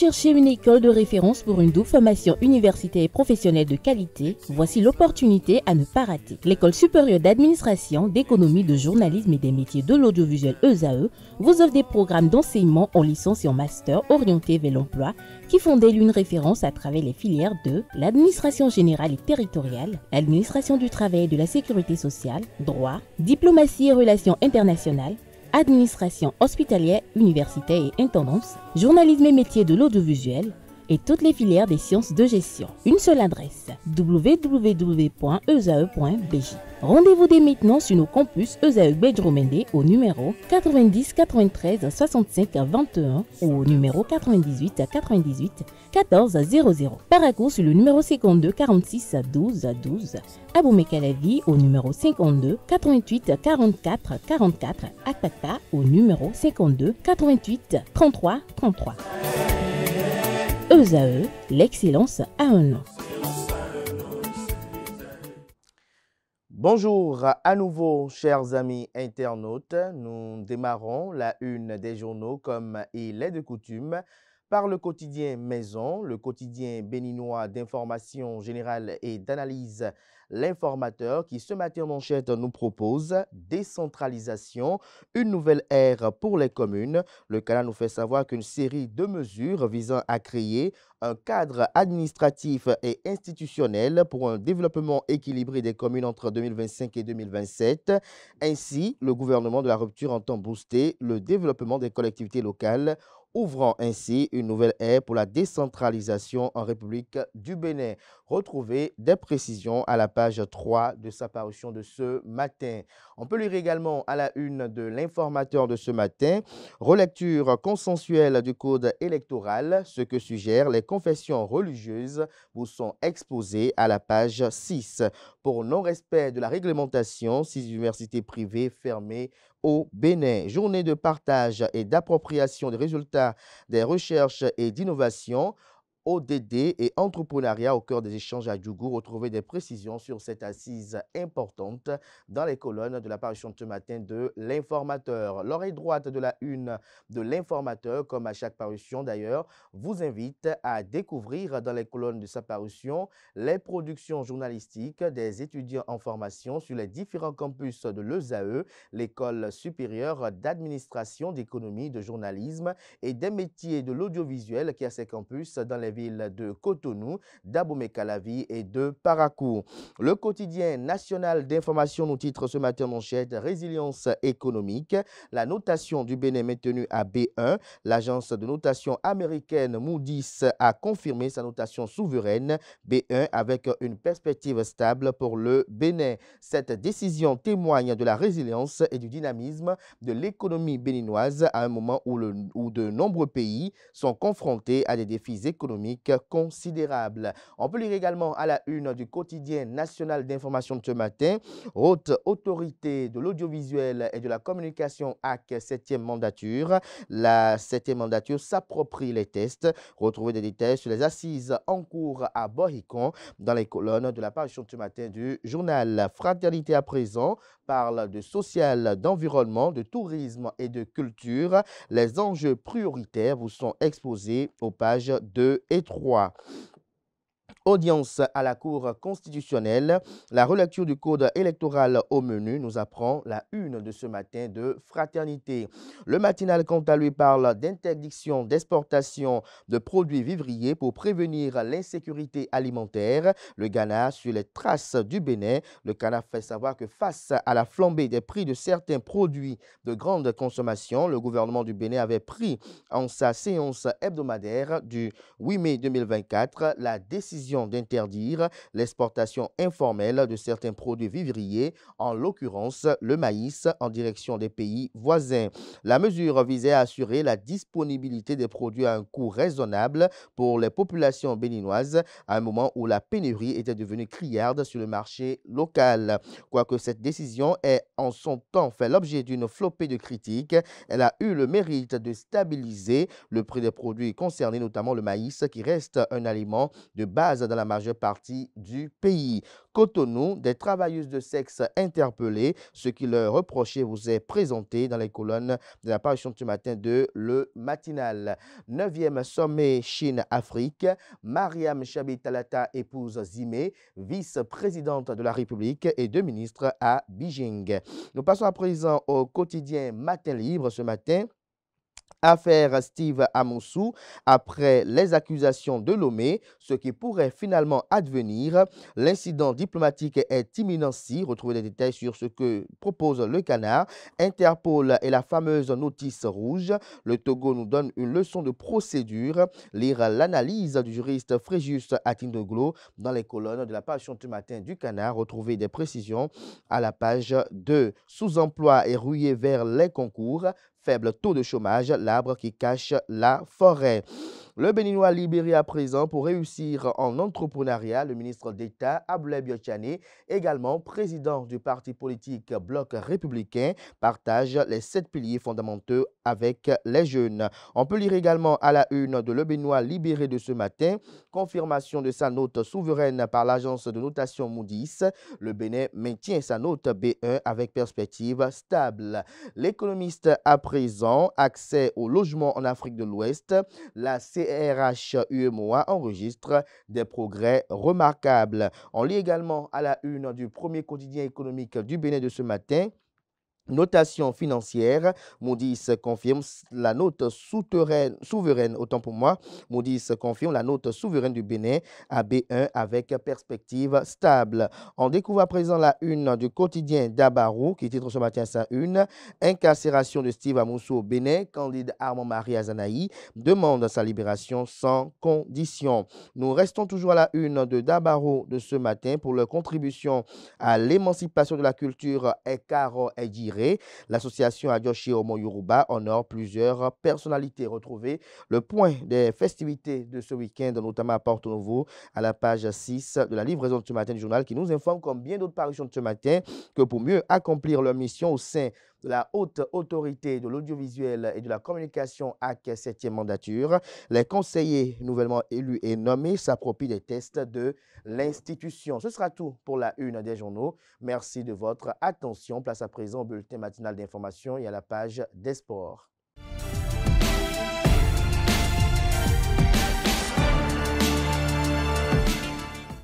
cherchez une école de référence pour une double formation universitaire et professionnelle de qualité Voici l'opportunité à ne pas rater. L'École supérieure d'administration, d'économie, de journalisme et des métiers de l'audiovisuel ESAE vous offre des programmes d'enseignement en licence et en master orientés vers l'emploi qui font d'elle une référence à travers les filières de l'administration générale et territoriale, l'administration du travail et de la sécurité sociale, droit, diplomatie et relations internationales, administration hospitalière, universitaire et intendance, journalisme et métiers de l'audiovisuel, et toutes les filières des sciences de gestion. Une seule adresse www.esae.bj. Rendez-vous dès maintenant sur nos campus ESAE Bedromende au numéro 90 93 65 21 ou au numéro 98 98 14 00. Paracourt sur le numéro 52 46 12 12. Aboumé Calavi au numéro 52 88 44 44. Akpata au numéro 52 88 33 33. ESAE, l'excellence à un nom. Bonjour à nouveau, chers amis internautes. Nous démarrons la une des journaux comme il est de coutume par le quotidien Maison, le quotidien béninois d'information générale et d'analyse l'informateur qui ce matin en manchette nous propose décentralisation, une nouvelle ère pour les communes. Le canal nous fait savoir qu'une série de mesures visant à créer un cadre administratif et institutionnel pour un développement équilibré des communes entre 2025 et 2027. Ainsi, le gouvernement de la rupture entend booster le développement des collectivités locales ouvrant ainsi une nouvelle ère pour la décentralisation en République du Bénin. Retrouvez des précisions à la page 3 de sa parution de ce matin. On peut lire également à la une de l'informateur de ce matin, relecture consensuelle du code électoral, ce que suggèrent les confessions religieuses vous sont exposées à la page 6. Pour non-respect de la réglementation, six universités privées fermées au Bénin. Journée de partage et d'appropriation des résultats des recherches et d'innovation ODD et entrepreneuriat au cœur des échanges à Djougou. Retrouvez des précisions sur cette assise importante dans les colonnes de l'apparition de ce matin de l'informateur. L'oreille droite de la une de l'informateur, comme à chaque parution d'ailleurs, vous invite à découvrir dans les colonnes de sa parution les productions journalistiques des étudiants en formation sur les différents campus de l'ESAE, l'école supérieure d'administration, d'économie, de journalisme et des métiers de l'audiovisuel qui a ses campus dans les villes de Cotonou, d'Abomey-Calavi et de Parakou. Le quotidien national d'information nous titre ce matin manchette Résilience économique. La notation du Bénin maintenue à B1. L'agence de notation américaine Moody's a confirmé sa notation souveraine B1 avec une perspective stable pour le Bénin. Cette décision témoigne de la résilience et du dynamisme de l'économie béninoise à un moment où, de nombreux pays sont confrontés à des défis économiques considérable. On peut lire également à la une du quotidien national d'information de ce matin, haute autorité de l'audiovisuel et de la communication AC 7e mandature. La 7e mandature s'approprie les tests. Retrouvez des détails sur les assises en cours à Bohicon dans les colonnes de la page de ce matin du journal Fraternité à présent parle de social, d'environnement, de tourisme et de culture. Les enjeux prioritaires vous sont exposés aux pages 2 3. Audience à la Cour constitutionnelle. La relecture du code électoral au menu nous apprend la une de ce matin de fraternité. Le matinal, quant à lui, parle d'interdiction d'exportation de produits vivriers pour prévenir l'insécurité alimentaire. Le Ghana sur les traces du Bénin. Le Ghana fait savoir que face à la flambée des prix de certains produits de grande consommation, le gouvernement du Bénin avait pris en sa séance hebdomadaire du 8 mai 2024 la décision d'interdire l'exportation informelle de certains produits vivriers, en l'occurrence le maïs, en direction des pays voisins. La mesure visait à assurer la disponibilité des produits à un coût raisonnable pour les populations béninoises à un moment où la pénurie était devenue criarde sur le marché local. Quoique cette décision ait en son temps fait l'objet d'une flopée de critiques, elle a eu le mérite de stabiliser le prix des produits concernés, notamment le maïs, qui reste un aliment de base dans la majeure partie du pays. Cotonou, des travailleuses de sexe interpellées, ce qui leur reprochait vous est présenté dans les colonnes de l'apparition du matin de Le Matinal. Neuvième sommet Chine-Afrique, Mariam Chabitalata épouse Zimé, vice-présidente de la République et deux ministres à Beijing. Nous passons à présent au quotidien Matin Libre ce matin. Affaire Steve Amoussou après les accusations de Lomé, ce qui pourrait finalement advenir. L'incident diplomatique est imminent si, retrouvez les détails sur ce que propose le canard. Interpol et la fameuse notice rouge. Le Togo nous donne une leçon de procédure. Lire l'analyse du juriste Fréjus Atindoglo dans les colonnes de la page du matin du canard. Retrouvez des précisions à la page 2. Sous-emploi et rouillé vers les concours faible taux de chômage, l'arbre qui cache la forêt. Le Béninois libéré à présent pour réussir en entrepreneuriat, le ministre d'État Aboulay Biochane, également président du parti politique Bloc républicain, partage les sept piliers fondamentaux avec les jeunes. On peut lire également à la une de Le Béninois libéré de ce matin, confirmation de sa note souveraine par l'agence de notation Moody's. Le Bénin maintient sa note B1 avec perspective stable. L'économiste à présent, accès au logement en Afrique de l'Ouest, la CRH UMOA enregistre des progrès remarquables. On lit également à la une du premier quotidien économique du Bénin de ce matin Notation financière, Moody's confirme la note souveraine, autant pour moi, Moody's confirme la note souveraine du Bénin à B1 avec perspective stable. On découvre à présent la une du quotidien d'Abarou qui titre ce matin sa une, incarcération de Steve Amoussou au Bénin, Candide Armand-Marie Azanaï demande sa libération sans condition. Nous restons toujours à la une de Dabarou de ce matin pour leur contribution à l'émancipation de la culture. Ekaro Ejire L'association Adjoshi Omo Yoruba honore plusieurs personnalités. Retrouvez le point des festivités de ce week-end, notamment à Porto Novo, à la page 6 de la livraison de ce matin du journal, qui nous informe, comme bien d'autres parutions de ce matin, que pour mieux accomplir leur mission au sein la haute autorité de l'audiovisuel et de la communication avec 7e mandature, les conseillers nouvellement élus et nommés s'approprient des tests de l'institution. Ce sera tout pour la une des journaux. Merci de votre attention. Place à présent au bulletin matinal d'information et à la page des sports.